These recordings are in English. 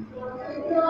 No.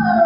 Oh